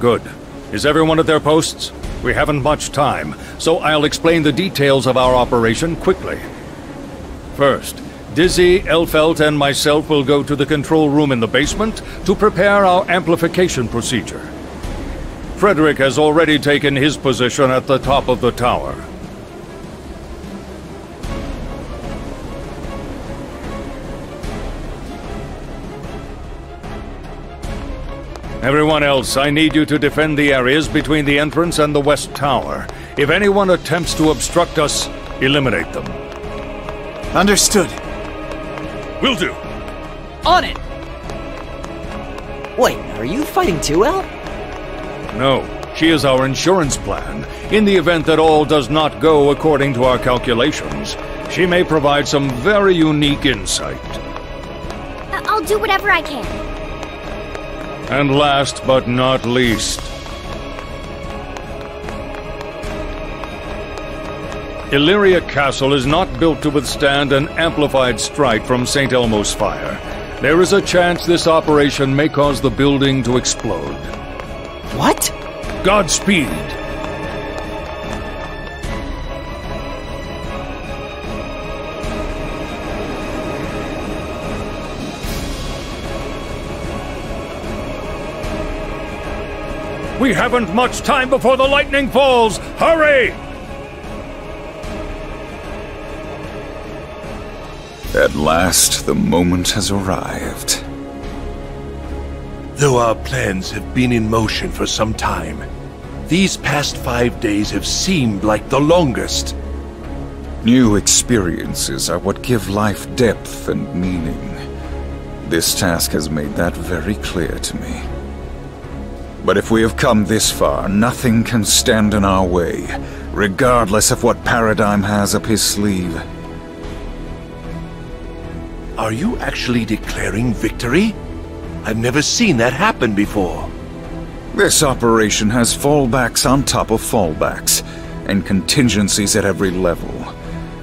Good. Is everyone at their posts? We haven't much time, so I'll explain the details of our operation quickly. First, Dizzy, Elphelt, and myself will go to the control room in the basement to prepare our amplification procedure. Frederick has already taken his position at the top of the tower. Everyone else, I need you to defend the areas between the entrance and the west tower. If anyone attempts to obstruct us, eliminate them. Understood. Will do. On it! Wait, are you fighting too, El? No, she is our insurance plan. In the event that all does not go according to our calculations, she may provide some very unique insight. I- I'll do whatever I can. And last but not least, Illyria Castle is not built to withstand an amplified strike from St. Elmo's fire. There is a chance this operation may cause the building to explode. What? Godspeed! We haven't much time before the lightning falls! Hurry! At last, the moment has arrived. Though our plans have been in motion for some time, these past five days have seemed like the longest. New experiences are what give life depth and meaning. This task has made that very clear to me. But if we have come this far, nothing can stand in our way, regardless of what Paradigm has up his sleeve. Are you actually declaring victory? I've never seen that happen before. This operation has fallbacks on top of fallbacks, and contingencies at every level.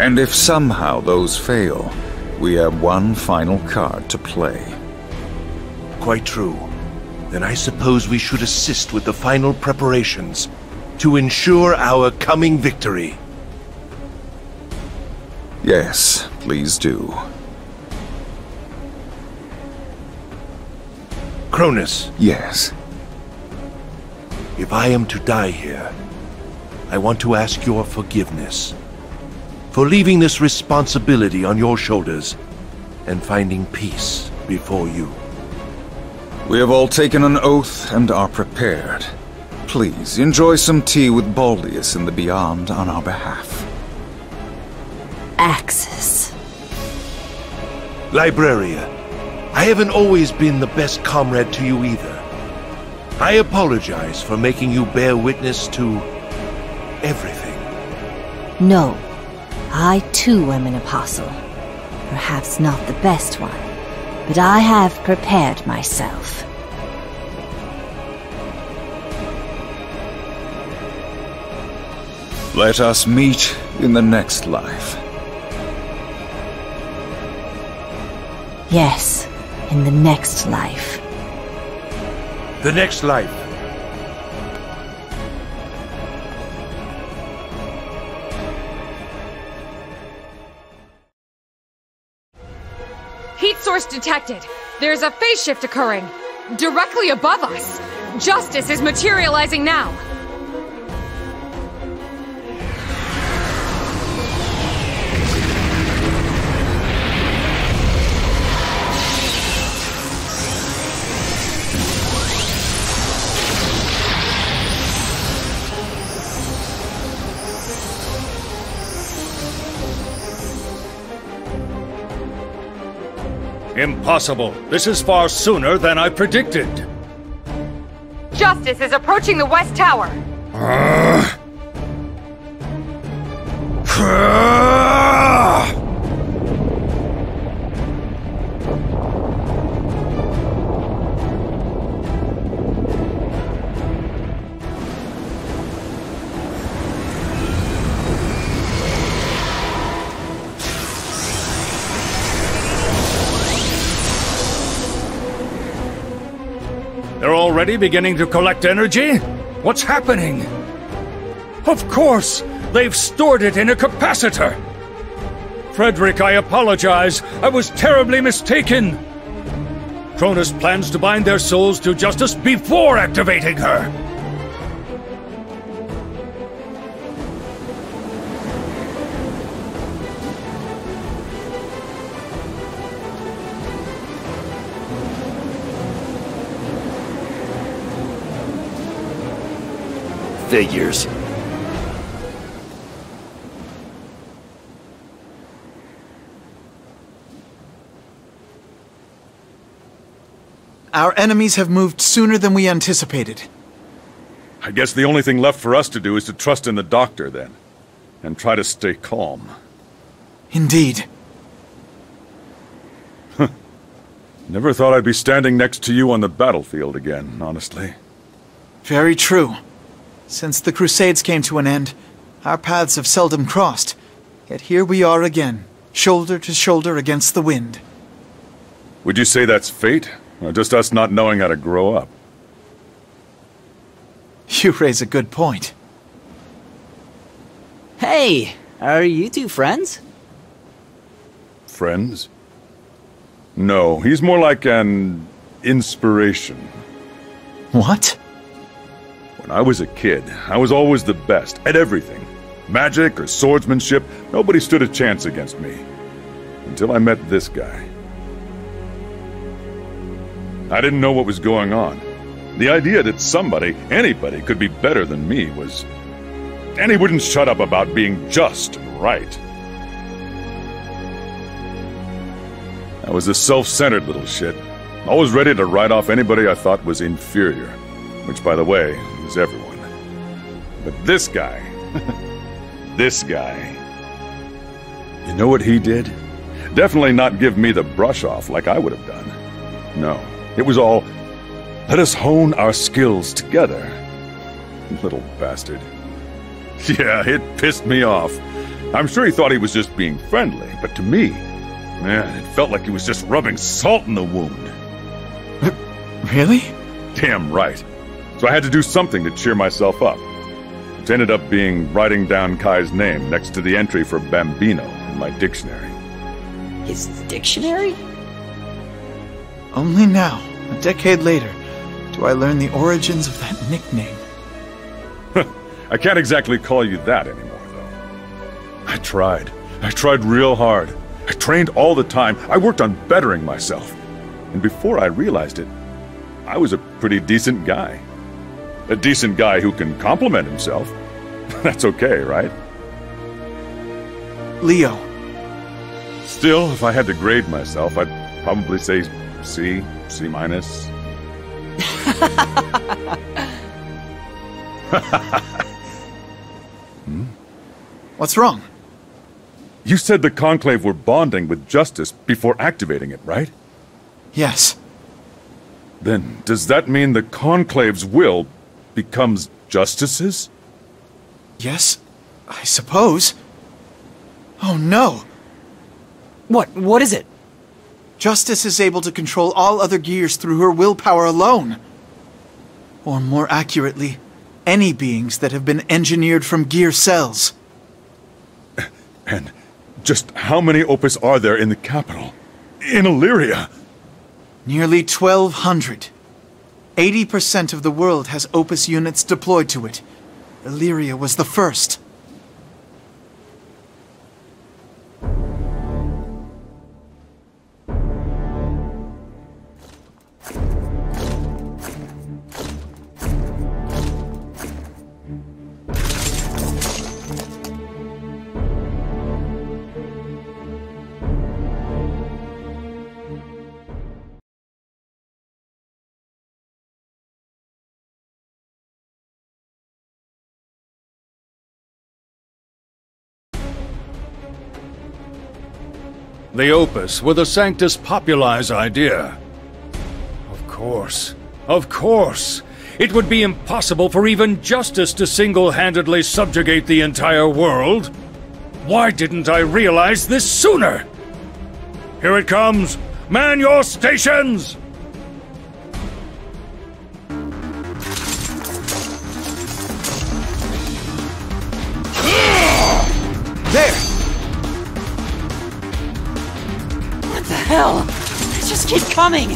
And if somehow those fail, we have one final card to play. Quite true. Then I suppose we should assist with the final preparations to ensure our coming victory. Yes, please do. Cronus, Yes. if I am to die here, I want to ask your forgiveness for leaving this responsibility on your shoulders and finding peace before you. We have all taken an oath and are prepared. Please, enjoy some tea with Baldius in the Beyond on our behalf. Axis. Libraria, I haven't always been the best comrade to you either. I apologize for making you bear witness to everything. No. I too am an apostle. Perhaps not the best one, but I have prepared myself. Let us meet in the next life. Yes, in the next life. The next life. Source detected. There's a phase shift occurring. Directly above us. Justice is materializing now. Impossible. This is far sooner than I predicted. Justice is approaching the West Tower. They're ah. ah. Already beginning to collect energy? What's happening? Of course! They've stored it in a capacitor! Frederick, I apologize. I was terribly mistaken. Cronus plans to bind their souls to Justice before activating her. Figures. Our enemies have moved sooner than we anticipated. I guess the only thing left for us to do is to trust in the doctor, then. And try to stay calm. Indeed. Never thought I'd be standing next to you on the battlefield again, honestly. Very true. Since the Crusades came to an end, our paths have seldom crossed. Yet here we are again, shoulder to shoulder against the wind. Would you say that's fate? Or just us not knowing how to grow up? You raise a good point. Hey, are you two friends? Friends? No, he's more like an inspiration. What? When I was a kid, I was always the best at everything. Magic or swordsmanship, nobody stood a chance against me. Until I met this guy. I didn't know what was going on. The idea that somebody, anybody, could be better than me was... And he wouldn't shut up about being just right. I was a self-centered little shit. Always ready to write off anybody I thought was inferior. Which, by the way, is everyone. But this guy... this guy... You know what he did? Definitely not give me the brush off like I would have done. No. It was all, let us hone our skills together. Little bastard. Yeah, it pissed me off. I'm sure he thought he was just being friendly, but to me, man, it felt like he was just rubbing salt in the wound. Really? Damn right. So I had to do something to cheer myself up. It ended up being writing down Ky's name next to the entry for Bambino in my dictionary. His dictionary? Only now, a decade later, do I learn the origins of that nickname. I can't exactly call you that anymore, though. I tried. I tried real hard. I trained all the time. I worked on bettering myself. And before I realized it, I was a pretty decent guy. A decent guy who can compliment himself. That's okay, right? Leo. Still, if I had to grade myself, I'd probably say C, C minus. hmm? What's wrong? You said the Conclave were bonding with Justice before activating it, right? Yes. Then, does that mean the Conclave's will becomes Justice's? Yes, I suppose. Oh no! What? What is it? Justice is able to control all other gears through her willpower alone. Or more accurately, any beings that have been engineered from gear cells. And just how many Opus are there in the capital? In Illyria? Nearly 1,200. 80% of the world has Opus units deployed to it. Illyria was the first. The Opus were the Sanctus Populai's idea. Of course, of course. It would be impossible for even Justice to single-handedly subjugate the entire world. Why didn't I realize this sooner? Here it comes! Man your stations! Just keep coming!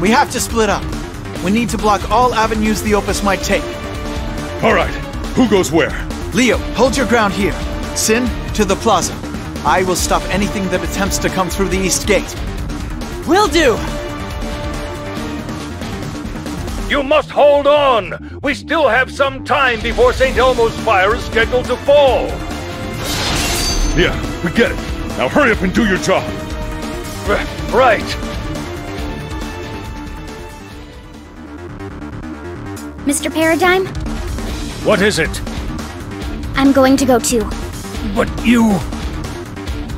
We have to split up. We need to block all avenues the Opus might take. All right, who goes where? Leo, hold your ground here. Sin, to the plaza. I will stop anything that attempts to come through the east gate. Will do! You must hold on! We still have some time before St. Elmo's fire is scheduled to fall! Yeah, we get it. Now hurry up and do your job. R right. Mr. Paradigm, What is it? I'm going to go too. But you...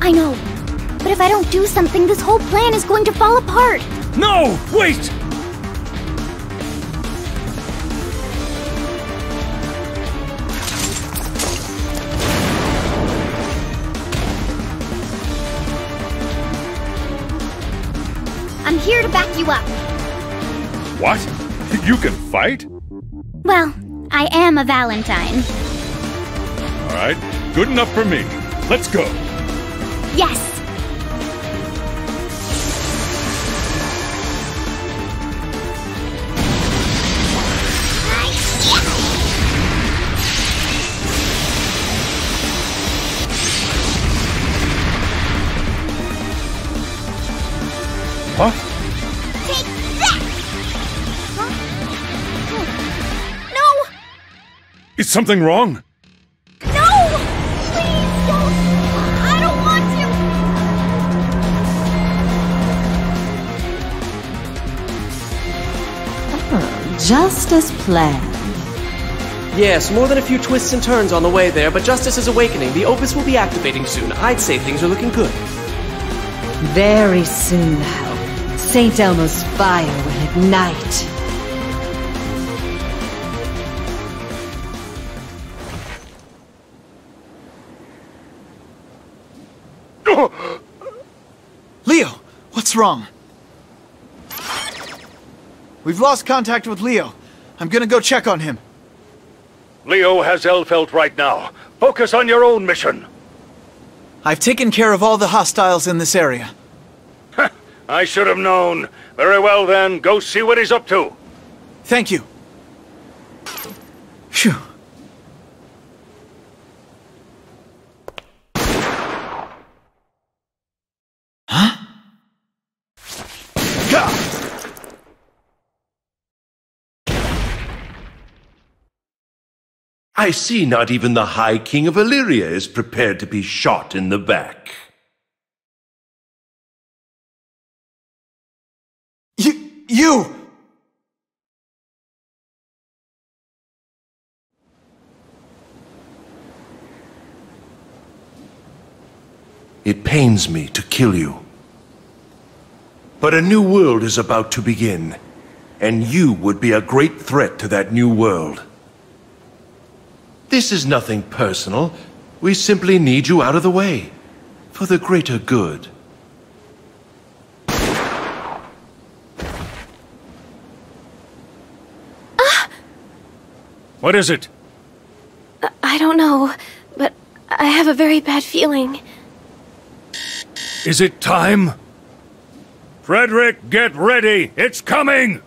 I know. But if I don't do something, this whole plan is going to fall apart. No! Wait! Back you up. What? You can fight? Well, I am a Valentine. All right, good enough for me. Let's go. Yes! Huh? Is something wrong? No! Please don't! I don't want to! Uh, just as planned. Yes, more than a few twists and turns on the way there, but Justice is awakening. The Opus will be activating soon. I'd say things are looking good. Very soon now, St. Elmo's fire will ignite. Leo, what's wrong? We've lost contact with Leo. I'm gonna go check on him. Leo has Elphelt right now. Focus on your own mission. I've taken care of all the hostiles in this area. I should have known. Very well then, go see what he's up to. Thank you. Phew. I see not even the High King of Illyria is prepared to be shot in the back. You, you! It pains me to kill you. But a new world is about to begin, and you would be a great threat to that new world. This is nothing personal. We simply need you out of the way, for the greater good. Ah! What is it? I don't know, but I have a very bad feeling. Is it time? Frederick, get ready! It's coming!